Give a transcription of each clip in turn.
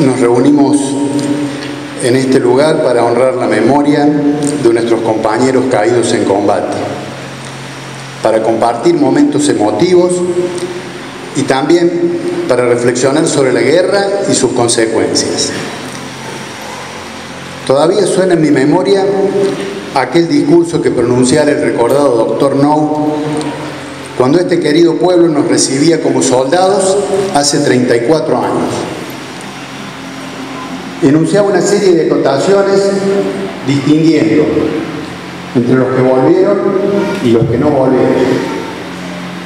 nos reunimos en este lugar para honrar la memoria de nuestros compañeros caídos en combate, para compartir momentos emotivos y también para reflexionar sobre la guerra y sus consecuencias. Todavía suena en mi memoria aquel discurso que pronunciara el recordado doctor Nou cuando este querido pueblo nos recibía como soldados hace 34 años. Enunciaba una serie de acotaciones distinguiendo entre los que volvieron y los que no volvieron.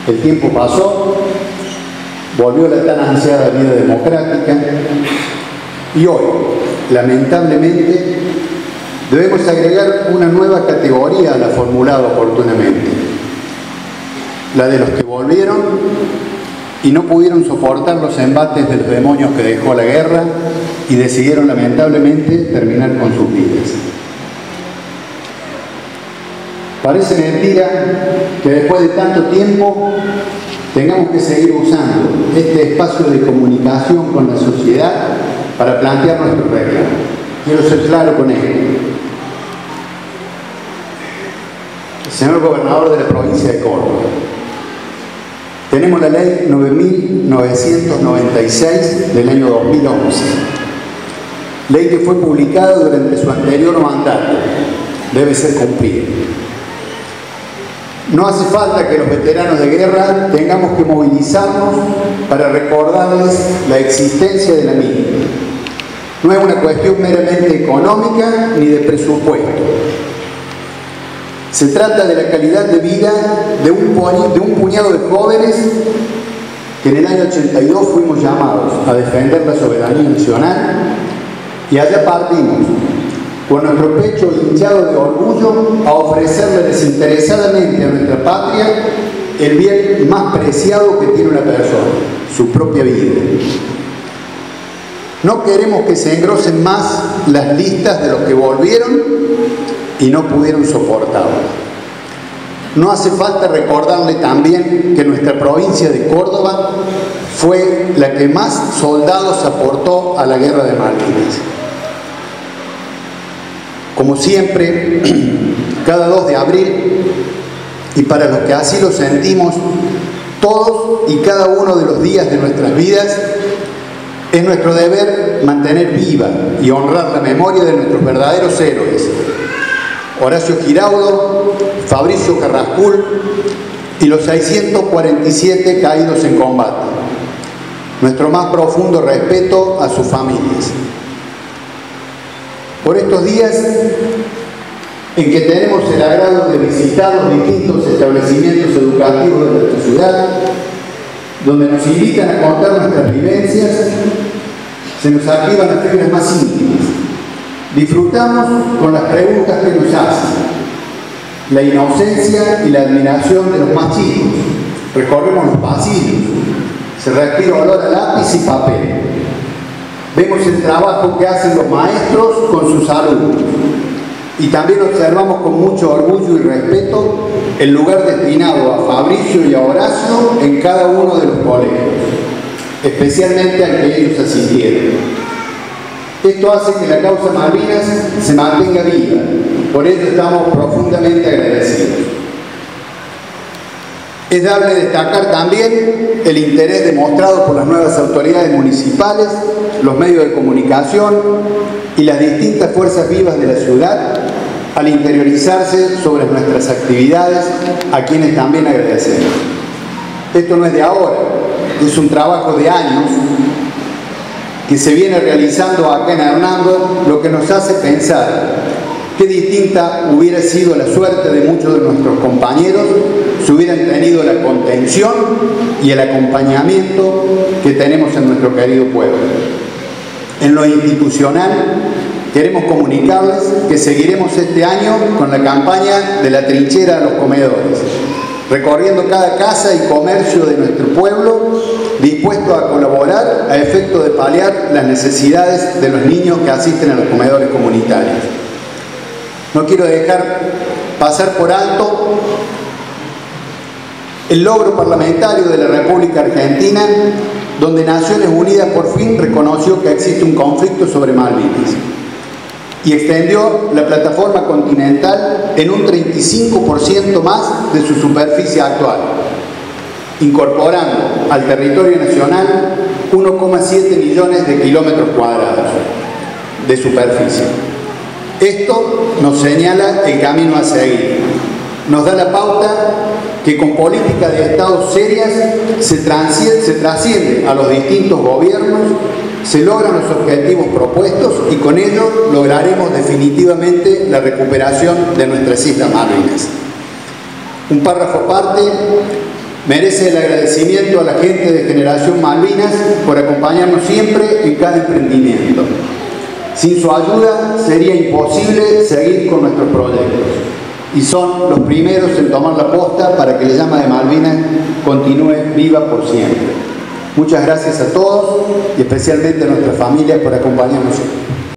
El tiempo pasó, volvió la tan ansiada vida democrática y hoy, lamentablemente, debemos agregar una nueva categoría a la formulada oportunamente, la de los que volvieron y no pudieron soportar los embates de los demonios que dejó la guerra y decidieron lamentablemente terminar con sus vidas. Parece mentira que después de tanto tiempo tengamos que seguir usando este espacio de comunicación con la sociedad para plantear nuestro reclamo. Quiero ser claro con esto. Señor gobernador de la provincia de Córdoba, tenemos la ley 9.996 del año 2011, ley que fue publicada durante su anterior mandato, debe ser cumplida. No hace falta que los veteranos de guerra tengamos que movilizarnos para recordarles la existencia de la misma. No es una cuestión meramente económica ni de presupuesto. Se trata de la calidad de vida de un, de un puñado de jóvenes que en el año 82 fuimos llamados a defender la soberanía nacional y allá partimos con nuestro pecho hinchado de orgullo, a ofrecerle desinteresadamente a nuestra patria el bien más preciado que tiene una persona, su propia vida. No queremos que se engrosen más las listas de los que volvieron y no pudieron soportarlo. No hace falta recordarle también que nuestra provincia de Córdoba fue la que más soldados aportó a la guerra de Malvinas. Como siempre, cada 2 de abril, y para los que así lo sentimos, todos y cada uno de los días de nuestras vidas, es nuestro deber mantener viva y honrar la memoria de nuestros verdaderos héroes. Horacio Giraudo, Fabricio Carrascul y los 647 caídos en combate. Nuestro más profundo respeto a sus familias por estos días en que tenemos el agrado de visitar los distintos establecimientos educativos de nuestra ciudad, donde nos invitan a contar nuestras vivencias, se nos activan las fibras más íntimas. Disfrutamos con las preguntas que nos hacen, la inocencia y la admiración de los más chicos. Recorremos los pasillos, se respira olor a lápiz y papel. Vemos el trabajo que hacen los maestros con sus alumnos. Y también observamos con mucho orgullo y respeto el lugar destinado a Fabricio y a Horacio en cada uno de los colegios, especialmente al que ellos asistieron. Esto hace que la causa Malvinas se mantenga viva, por ello estamos profundamente agradecidos. Es dable destacar también el interés demostrado por las nuevas autoridades municipales, los medios de comunicación y las distintas fuerzas vivas de la ciudad al interiorizarse sobre nuestras actividades, a quienes también agradecemos. Esto no es de ahora, es un trabajo de años que se viene realizando acá en Hernando, lo que nos hace pensar Qué distinta hubiera sido la suerte de muchos de nuestros compañeros si hubieran tenido la contención y el acompañamiento que tenemos en nuestro querido pueblo. En lo institucional, queremos comunicarles que seguiremos este año con la campaña de la trinchera a los comedores, recorriendo cada casa y comercio de nuestro pueblo, dispuesto a colaborar a efecto de paliar las necesidades de los niños que asisten a los comedores comunitarios. No quiero dejar pasar por alto el logro parlamentario de la República Argentina donde Naciones Unidas por fin reconoció que existe un conflicto sobre Malvinas y extendió la plataforma continental en un 35% más de su superficie actual, incorporando al territorio nacional 1,7 millones de kilómetros cuadrados de superficie. Esto nos señala el camino a seguir, nos da la pauta que con política de Estado serias se, se trasciende a los distintos gobiernos, se logran los objetivos propuestos y con ello lograremos definitivamente la recuperación de nuestras Islas Malvinas. Un párrafo aparte merece el agradecimiento a la gente de Generación Malvinas por acompañarnos siempre en cada emprendimiento. Sin su ayuda sería imposible seguir con nuestros proyectos y son los primeros en tomar la posta para que la llama de Malvinas continúe viva por siempre. Muchas gracias a todos y especialmente a nuestras familias por acompañarnos.